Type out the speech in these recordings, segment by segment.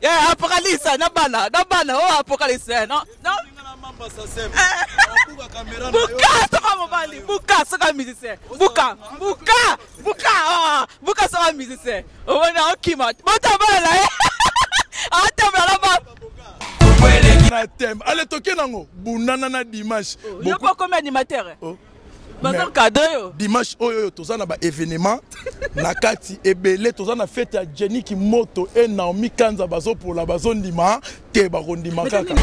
Yeah, apocalypse na bana na bana oh apocalypse eh, non non buka soka mobali buka soka musicien buka buka buka ah, buka soka musicien omona okima botambola na ye atambola na ba na thème ale toke nango bunana na dimanche oh, yo po komi animateur eh? oh. dimanche oyo oyo toza na baévénement na kati ebele toza na fete ya jenny kimoto e naomi kanza bazopola bazondima te bakondima kaka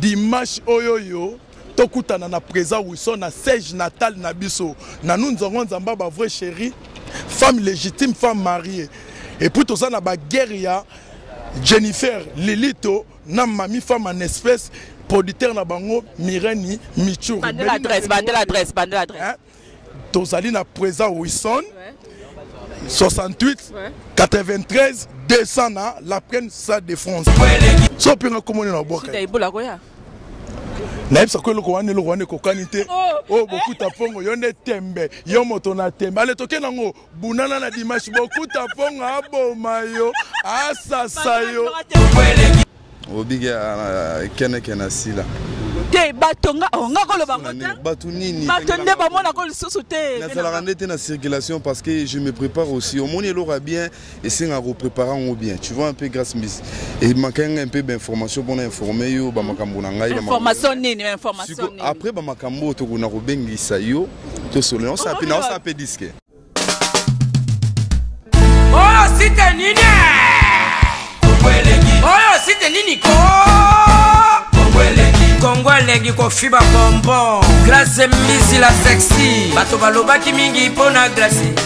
dimanche oyo oyo tokutana na présent wilson na siège natal na biso nanu nzongo nzamba bavrai chéri femme légitime femme mariée epuis toza na baguerre ya jennifer lilito na mami femme en espèce producteur na bango Mireni Michou bandela adresse bandela adresse bandela adresse hein? tozali na président Wilson ouais. 68 ouais. 93 200 na la plaine stade de France so mpe nga komoni na bwaka nayebisa ko eloko wana eloko wana ekokani te oyo oh. oh, bokuta mpongo yo nde tembe yo moto na tembe ale toke nango bunana na dimashi bokuta mponga aboma yo asasa yo obike kenekene ah, asila te bato nga oh, nga koloba ngo te bato nini bato nde bamona ko lisusu te nazalaka nde te na circulation parce que je me prépare aussi omoni eloko ya bien esenga ko prepare yango bien tu vois un peu grace mbisi emankai ngai mpe bainformation mpo na informe yo bamakambo na ngai après bamakambo oyo tokona kobengisa yo tosolo naosala mpe naosala mpe diske oyo site nini oyo site nini ko kongo eleki kofiba bonbon grace mbisi la sexy bato balobaki mingi mpo na grace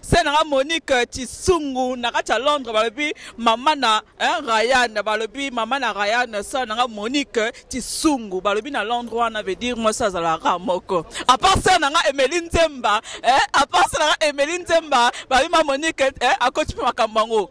se na nga monique tisungu na kati ya londres balobi mama na hein, ryan balobi mama na ryan se na nga monique tisungu balobi na londres wana veut dire mwasi azalaka moko apart se na nga emeli nzemba eh, apart se na nga emeli nzemba balobi ma monique eh, akoti mpe makambo yango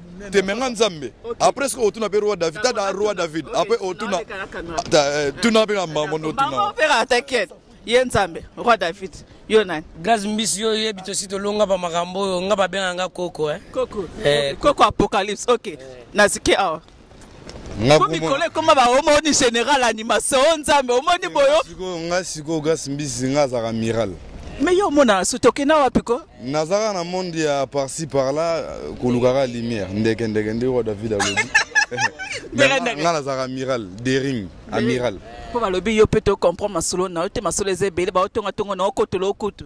temenga nzambe après soki otuna mpe roi david tada roi david après otuna eh, tuna mpe na mambo ndotuna ye nzambe roi david yo nani grace mbisi yo oyebi tosi tolonga ba makambo oyo nga babenga nga koko eh? koko eh, koko apocalypse ok naziki awa mikolo ekoma baomoni général animation o oh, nzambe omoni eh, boyo nga sikoyo gasi mbisi nga azalaka miral me yo omona soki okenda wapi ko nazalaka na monde ya parci parla kolukaka lumière ndeke ndeke ndeke wa david alobi nga nazalaka amiral dering amiral mpo balobi yo mpe tocomprend masolo na yo te masolo eza ebele baotongatongo na okotolo okutu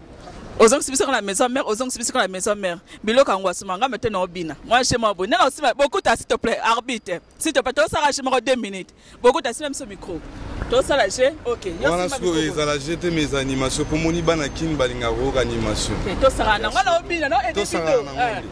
ozongisi biso na maison mère ozongisi biso na maison mère biloko yango asuma nga mete na obina moi chez moi bonela osima bokuta s'il te plaît arbitre s'il te plaît tosala chez moko 2 minutes bokuta sima biso micro tosala je ok wana sikoyo ezala je te mes animation mpo moni bana kini balingaka koyoka animation tosala nango na obina no editosala nango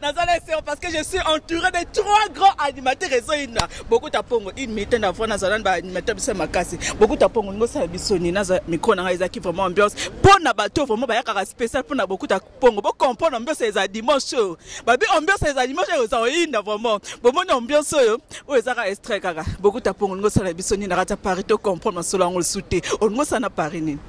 naza na esengo parce que je suis entouré de trois grands animateurs ezo ina bokuta pongo une minute na vroi nazala na baanimateur biso ya makasi bokuta pongo olingi osala biso nini naza micro na ngai ezalaki vraiment ambiance mpo na bato vraiment bayakaka spécial mpo na bokuta pongo bocomprendre ambiance eza dimanche oyo babi ambiance eza dimanche oyo oza oyinda vraiment bomoni ambiance oyo oyo ezaka extrait kaka bokuta pongo olingi osala biso nini na kati ya paris to comprendre masolo yango lisusu te olingi osala na paris nini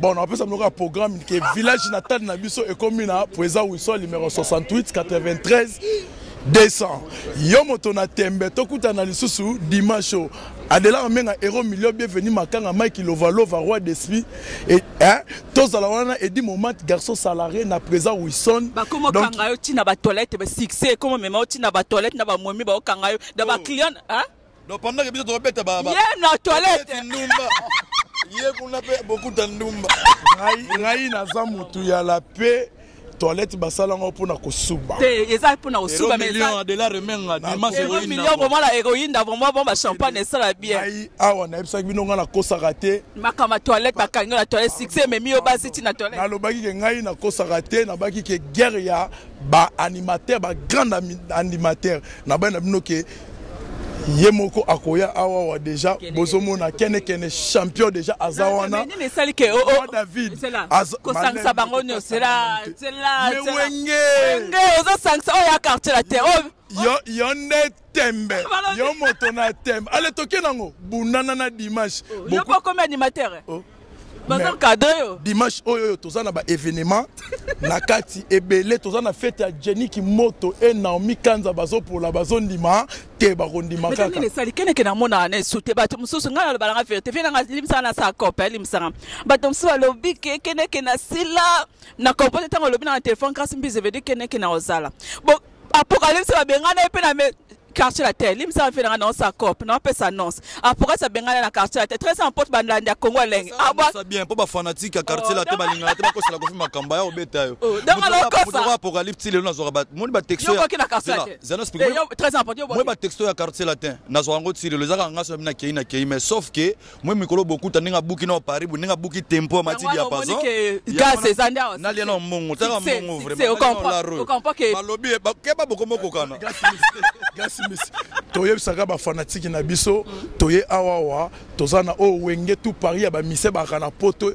bon napesa moko ya programme ke village natal na biso ekomi na po eza wison numero 68 93 200 yo moto na tembe tokutana lisusu dimanche oyo adelaka menga hero milio bienvenu makanga mike lovalova roi d'esprit tozala wana na edi moment garçon salarié na présent wilson bakoma okanga yo ntina batoilette basuccès ekoma mema yo ntina batoilette na bamomi baokanga yo na baclient oh. Donc pendant que biso to beta ba ba. Ye na toilette. Ndumba. Ye kuna pe beaucoup de ndumba. Ngai ngai na za mutu ya la paix. toilette basala yango mpona kosuba te eza mpona kosuba million de la remenga dimanche million vraiment la ekoyinda vraiment bon ba champagne esala bien ai awa nayebisaki bino ngai nakosaka te makama toilette bakangi na toilette succès ememi yo basi ti na toilette nalobaki ke ngai nakosaka te nabaki ke guerre ya ba animateur ba grande animateur nabai na bino ke ye moko akoya awawa deja bozomona kenekene champion deja aza ah, wana oh, oh. davidkosangisa bango nyonso wenge ozosangisa oyo ya quartier la te oh. yo nde tembe yo moto na tembe ale toke nango bunana na dimanche yo mpo okomi animateur bazo cadre yo dimanche oyo oyo toza na ba événement na kati ebele toza na fete ya Jenny Kimoto et Naomi Kanza bazo pola bazo ndima te bako ndima kaka mais nini sali kene kena mona na sute bato mususu ngana lo balanga vérité vena nga limsa na sa copa limsa nga bato mususu ba lobi ke kene kena sila na compote tango lobi na téléphone grâce mbize veut dire kene kena ozala bon apocalypse babengana ye mpe na me- quartier latin limisa mpe nanga nao sa cop nao pesa annonce apocalypse abengana na quartier latin très important bandandi ya congo elenge abwa Ça bien mpo bafanatique ya quartier la te balingaka te bakosela kofi makambo ya kobeta yo Oh, donc alokosa. apocalypse lelo nazwaka ba- moni batexto yo okoki na quartier latin Eh, yo- très important yo moi okoki. batexto ya quartier latin nazwaka yango ti lelo ezaka nga soki nakei nakei mais sauf ke mwe mikolo bokuta ndenge abuki na paris bo ndenge abuki tempo ya mati diapason nalia na mbongo taka mbongo vraimentbalobi keba bokoma okokana toyebisaka bafanatiki na biso toye awawa toza na oyo wenge tu paris ya bamise bakaka na poto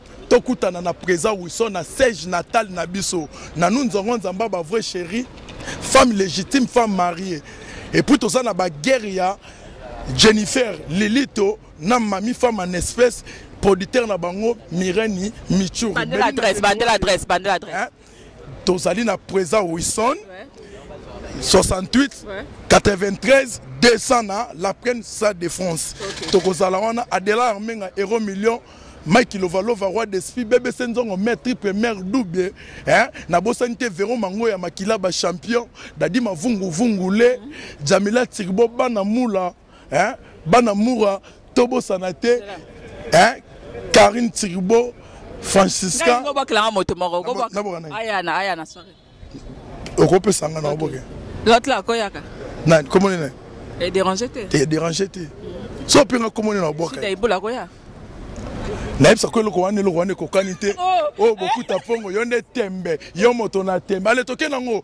tokutana na présent wison na siège natal na biso nanu nzongo nzamba ba vrai chéri femme légitime femme mariée epuis toza na baguerre ya jennifer lilito na mami femme en espèce producteur na bango mireni michuru tozali na présent Wilson 68 93 200 na la plaine stade de France tokozala wana Adela Armenga euro million Mike Lovalova roi d'esprit BBC Nzongo mère triple mère double hein na bosani te Vero Mango ya Makila ba champion Dadi Mavungu Vungule Jamila Tirbo bana mula hein bana mura tobosana te hein Karine Tiribo Francisca ngo bakelanga moto moko ko bak aya na aya na soirée okopesa nga na oboke l'autre là akoyaka nani komoni nani e déranger te e déranger te so mpe nga komoni na obwaka sida ebola koya nayebisa ko eloko wana eloko wana ekokani te oyo oh. oh, bokuta mpongo yo nde tembe yo moto na tembe ale toke nango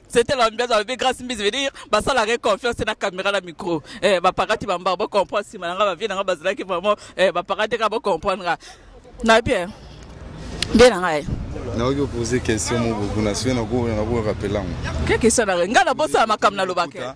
c'était l'ambiance avec grâce mbisi veut dire basalaka confiance na caméra na micro eh, bapakati bambao bocomprendre nsima na nga bavie na nga bazalaki vraiment eh, bapakati kaka bocomprendre nga na bien bien na ngai nakoki opose question moko kuna soki nakorapela yango ke question na ngai ngai nabosana makambo nalobaka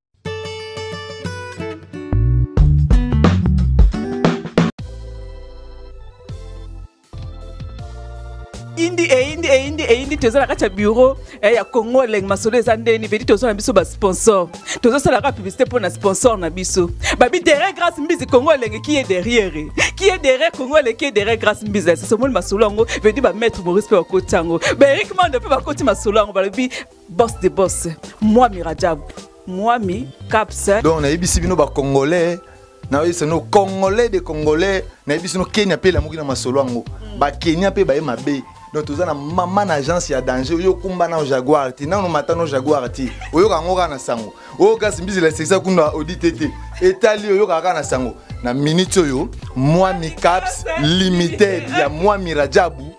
eyindi eyindi eyindi eyindi toza na kati ya bureau eh, ya congo elenge masolo eza ndeni vedi toza na biso basponsor tozosalaka publicité mpo na sponsor na biso babi derrière grâce mbizi congo elenge ki ye derrière ki ye derrière congo elenge ki ye derrière grâce mbizi ya sisomoli masolo yango vedi bamaître maurice mpe bakoti yango baeric mando mpe bakoti masolo yango balobi boss de boss mwami rajab mwami caps donc nayebisi bino bacongolais nayebisi no congolais de congolais nayebisi no kenya mpe elamuki na masolo yango bakenya mpe baye mabe donc toza na mama na agence ya danger oyo okumba nao jaguar te nano mata no jaguar te oyoka yango kaka na sango oyo kasi mbizela esekisa kuna audite te etali oyokaka kaka na sango na minute oyo mwami caps limited ya mwami rajabu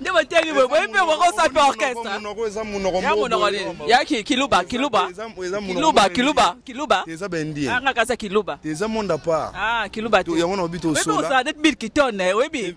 nde botelemi boye boyebi mpe bokosape orchestreya kiluba kiluba kiluba kiluba kiluba angakasa kiluba kiluba te oyebi osala nde bilkitone oyebi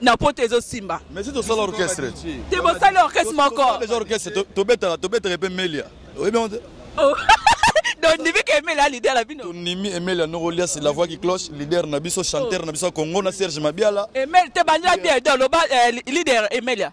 na poto ezosimba mais si tosala orchestre te bosali orchestre moko deja orchestre tobetaka tobetaka mpe melia oyebi yango te oh. tondimi ke emelia leader na bino tondimi emelia nokolias la voix qui cloche leader na biso chanteur oh. na biso ya congo na serge mabiala emel te bandela bien do loba eh, leader emelia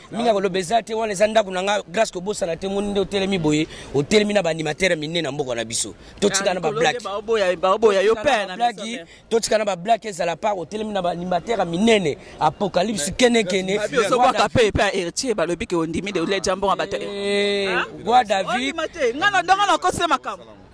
mingi ya koloba eza te wana eza ndako na nga grace kobosana te moni nde otelemi boye otelemi na baanimatere minene na mboka na biso totika na bablaki totika na bablaki ezala par otelemi na baanimatere minene apocalypse kenekene ozobwaka mpe epe ya heritier balobi ke ondimi de olia jambonga bato eh, gwa david nga na ndongo nakosi makambo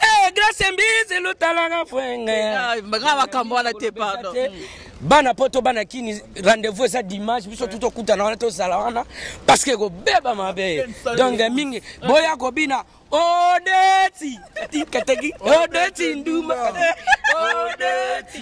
Eh, grace mbizi lutalaka fwenge ah, nga makambo wana te pardon bana poto bana kini rendez-vous eza dimanche biso tu tokutana wana tozala wana parce que ekobeba mabe donc mingi boya kobina odeti tikateki odeti nduma odeti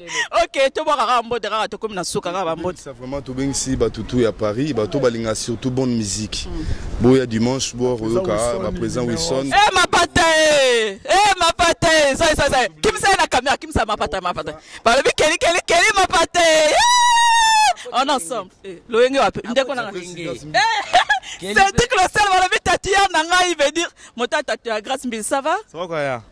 ok tobwaka kaka mbote kaka tokomi na suka kaka bambote vraiment tobengisi bato tu ya paris bato balinga surtout bonne musique mm. boya dimanche boya koyoka baprésident wilson e eh, mapata e eh, eh, mapata e sai sai sai kimisa ye na kamera kimisa mapata mapata balobi keli keli keli mapata e on ensemble loyenge wapi ndeko nanga c'est dit que le seul balobi tatilleur na ngai veut dire moto ya tatilleur grace mbili ça va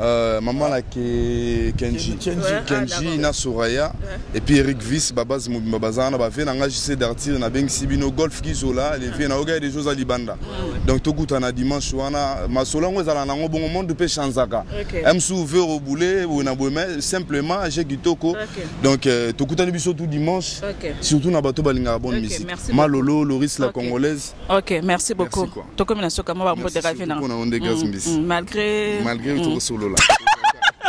Euh, maman la ke Kenji, Kenji, Kenji ah, na Soraya et puis Eric Viss babaz mobimba baza na ba vie na nga JC Dartir na Beng Sibino Golf Kizola les vie na oga des choses à libanda. Donc to kuta na dimanche wana masolo ngo ezala na ngo bongo monde pe chanzaka. M sou veut rebouler ou na boeme simplement j'ai kitoko. Donc euh, to kuta ni biso tout dimanche surtout na bato balinga bonne musique. Malolo Loris la congolaise Ok, merci beaucoup. Merci quoi. Tokomi na soka mwa mbote ka vina. Pona onde gas mm, mbisi. Mm, malgré malgré mm. toko solola.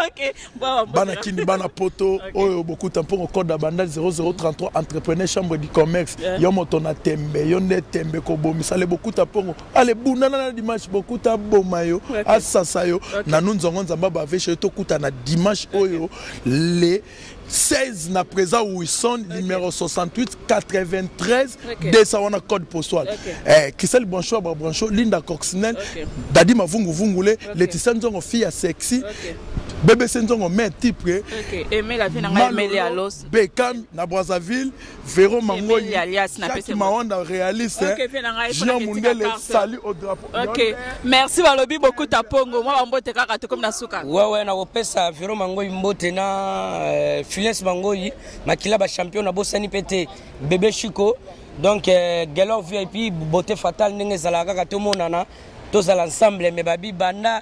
Ok, bon. Bana kindi bana poto okay. oyo bokuta mpongo code ya banda 0033 entrepreneur chambre du commerce yeah. yo moto na tembe yo nde tembe kobomisa le bokuta mpongo ale bundana na dimanche bokuta aboma yo okay. asasa yo okay. nanu nzongo nzambe abaveshe yo tokutana dimanche okay. oyo le 16 na présent Wilson okay. numéro 68 93 okay. 200 wana code postal okay. eh, Christelle Brancho Abra Brancho Linda Coxnel okay. Dadi Mavungu Vungule okay. Laetitia Nzongo fille ya sexy okay. BBC Nzongo mère type okay. Aimé la vie na ngai Aimé Alos Beckham na Brazzaville Vero Mangoni, Jacques Maonda, réaliste, okay, hein. Jean Mundele, salut au drapeau. Ok, merci Balobi beaucoup ta pongo. Moi, on bote kaka tout comme na suka. Ouais, ouais, na opesa Vero Mangoi mbote na euh, Files Mangoi, makila ba champion na bosani pete, bébé Chico. Donc, euh, Gelor VIP, beauté fatale, ndenge zala kaka tout monana, tous ensemble, mais babi banda.